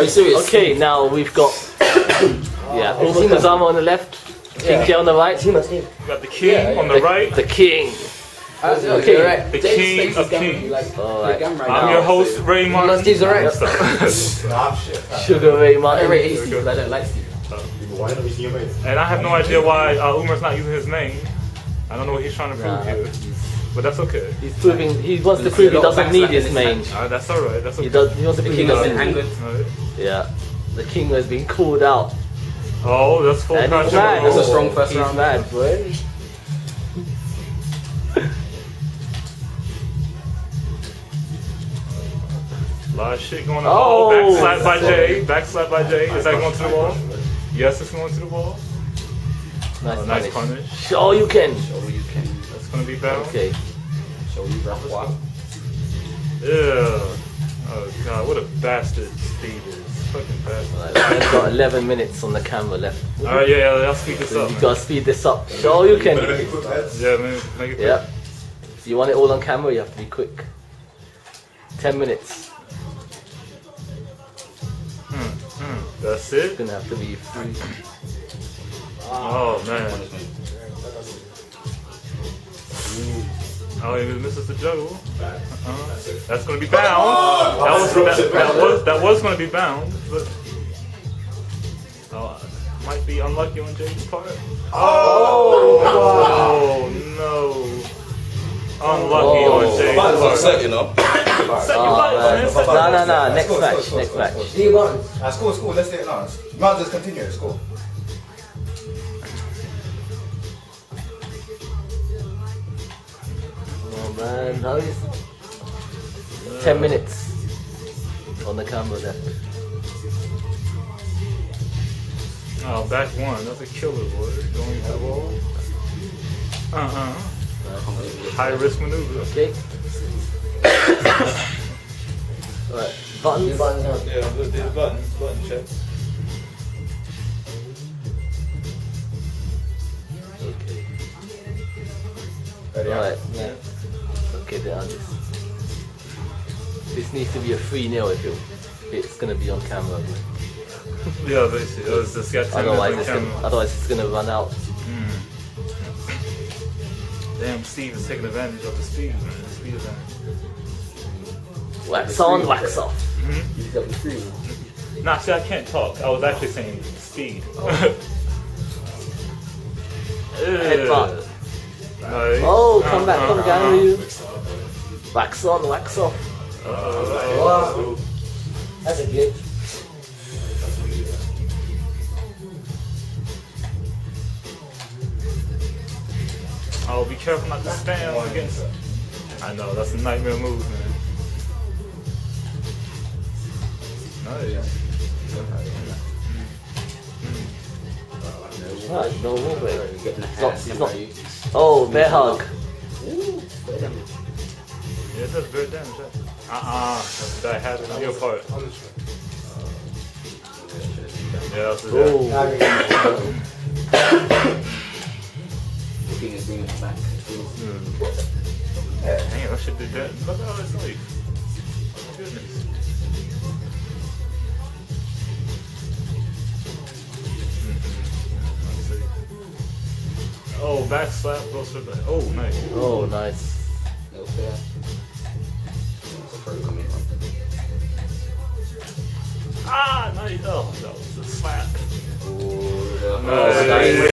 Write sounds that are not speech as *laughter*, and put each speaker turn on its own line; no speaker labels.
Are you serious?
Okay, now we've got *coughs* yeah, Ultimazama on the left, King Jae on the right,
Team us, team.
We got the king
Yeah,
on the,
the,
right.
the king.
Okay,
Okay,
alright.
the
James
king
thinks
of
gonna
kings.
like-
Alright.
I'm right
I'm your host, Raymond.
No, Steve's alright. *laughs*
Stop shit.
Sugar Ray Martin.
rate Steve because I don't like Steve.
Why don't we see your face?
and I have no idea why uh, Umer's not using his name. I don't know what he's trying to prove
Nah.
here, but that's okay.
He's proving he wants to
There's
prove he doesn't need his
in
main.
Uh, that's all right. That's okay.
He does. He wants to prove he
King has
doesn't need.
angered.
Alright.
Yeah, the king has been called out.
Oh, that's full
And he's
pressure.
mad.
That's a strong first
He's
round.
mad, boy.
A lot of shit going on.
Oh.
Oh, backslap by Jae. Backslap by Jae. Is that going to the wall? Yes, it's going to the wall.
Nice,
Oh, nice
punish.
punish.
Show you can.
Show you can.
That's going to be bound.
Okay.
Show you rough
Ew. Oh god, what a bastard Steve is. Fucking bastard.
Right, we've got 11 minutes on the camera left.
Alright, yeah, yeah, let's speed this
So
up.
you
man.
gotta speed this up. Show you can.
Make it quick.
Yeah, man, make it quick.
Yep. If you want it all on camera, you have to be quick. 10 minutes.
Hmm, hmm. That's it.
It's gonna have to be free.
Oh man. Oh, he misses the juggle. Uh-uh. That's gonna be bound. That was that, that was that was gonna be bound, but oh, might be unlucky on Jae's part. Oh, no. Unlucky
Oh.
on
Jae's
part.
upset, you know.
Set
Oh,
buttons,
man.
man. Set
No, no, no.
Let's
Next
go,
match.
let's
Next
let's
match.
go.
Steve Barnes.
Ah, school, school. Let's stay now. You might as well just continue. Let's go.
Man, how is 10 minutes on the camera there.
Oh, back one. That's a killer, boy. Going to the wall. Uh-uh. High risk maneuver.
Okay. *coughs* Alright, buttons.
Buttons.
Yeah, I'm do the button. Button check.
Okay.
Ready?
Alright. Okay, down this. This needs to be a 3 0 if it, it's gonna be on camera.
Yeah, basically. Oh, *laughs* it's just got 10
Otherwise it's,
on
gonna, otherwise it's gonna run out. Hmm.
Damn, Steve is taking advantage of the speed, man. The speed advantage.
Wax on, wax off.
Got the three.
Nah, see, I can't talk. I was actually saying speed. Oh. *laughs*
Headbutt.
Nice.
Oh, come back, come
Uh-uh.
down with you. Wax on, wax off.
Wow. That's a glitch.
Oh, be careful not to stand against. I know that's a nightmare move, man. Nice. Mm.
Right, no more break.
You're getting a
It's not,
hand.
it's not. Oh, bear hug.
Yeah, it does very damage. Actually. Uh-uh. That's that habit on your part. Yeah, that's the
Oh,
The king is bringing it back.
Damn, that shit did that. Look at all this life. Oh my goodness. Let's. Oh, back slap goes to the. Oh, nice.
oh, nice.
No fair.
Nice. Oh, that was a slap.
Oh,
Nice.